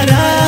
हमारा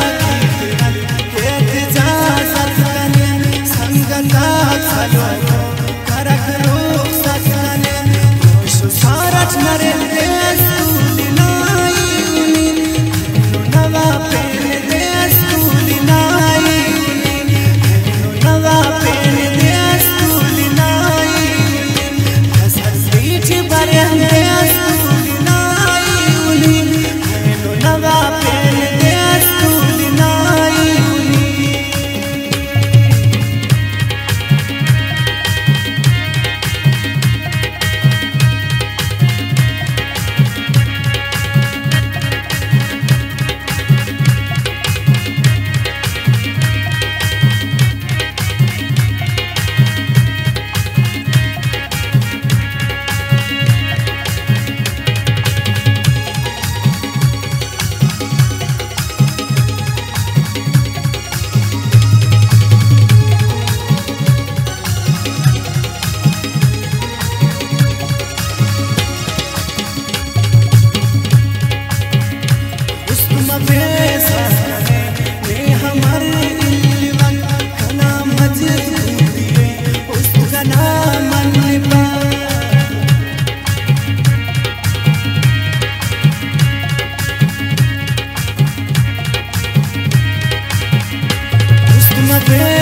て